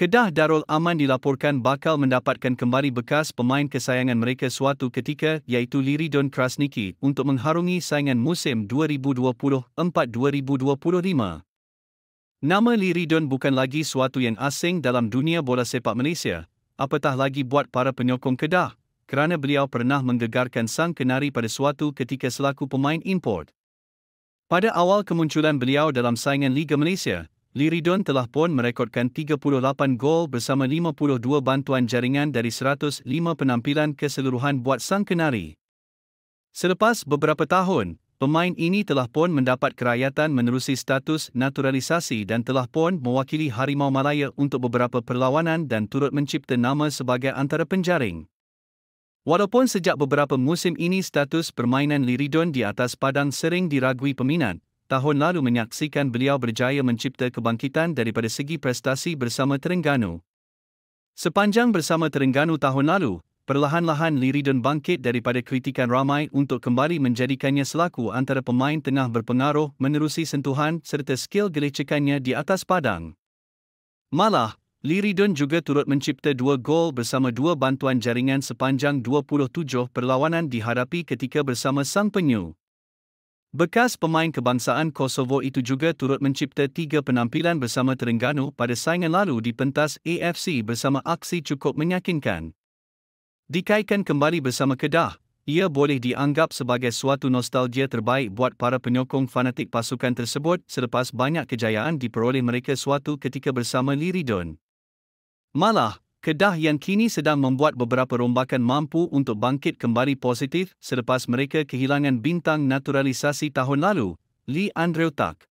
Kedah Darul Aman dilaporkan bakal mendapatkan kembali bekas pemain kesayangan mereka suatu ketika iaitu Liridon Krasniki untuk mengharungi saingan musim 2024-2025. Nama Liridon bukan lagi suatu yang asing dalam dunia bola sepak Malaysia, apatah lagi buat para penyokong Kedah, kerana beliau pernah menggegarkan sang kenari pada suatu ketika selaku pemain import. Pada awal kemunculan beliau dalam saingan Liga Malaysia, Liridon telah pun merekodkan 38 gol bersama 52 bantuan jaringan dari 105 penampilan keseluruhan buat sang kenari. Selepas beberapa tahun, pemain ini telah pun mendapat kerayatan menerusi status naturalisasi dan telah pun mewakili Harimau Malaya untuk beberapa perlawanan dan turut mencipta nama sebagai antara penjaring. Walaupun sejak beberapa musim ini status permainan Liridon di atas padang sering diragui peminat, tahun lalu menyaksikan beliau berjaya mencipta kebangkitan daripada segi prestasi bersama Terengganu. Sepanjang bersama Terengganu tahun lalu, perlahan-lahan Liridon bangkit daripada kritikan ramai untuk kembali menjadikannya selaku antara pemain tengah berpengaruh menerusi sentuhan serta skil gelecekannya di atas padang. Malah, Liridon juga turut mencipta dua gol bersama dua bantuan jaringan sepanjang 27 perlawanan dihadapi ketika bersama sang penyu. Bekas pemain kebangsaan Kosovo itu juga turut mencipta tiga penampilan bersama Terengganu pada saingan lalu di pentas AFC bersama aksi cukup meyakinkan. Dikaitkan kembali bersama Kedah, ia boleh dianggap sebagai suatu nostalgia terbaik buat para penyokong fanatik pasukan tersebut selepas banyak kejayaan diperoleh mereka suatu ketika bersama Liridon. Malah, Kedah yang kini sedang membuat beberapa rombakan mampu untuk bangkit kembali positif selepas mereka kehilangan bintang naturalisasi tahun lalu, Lee Andrew Tak.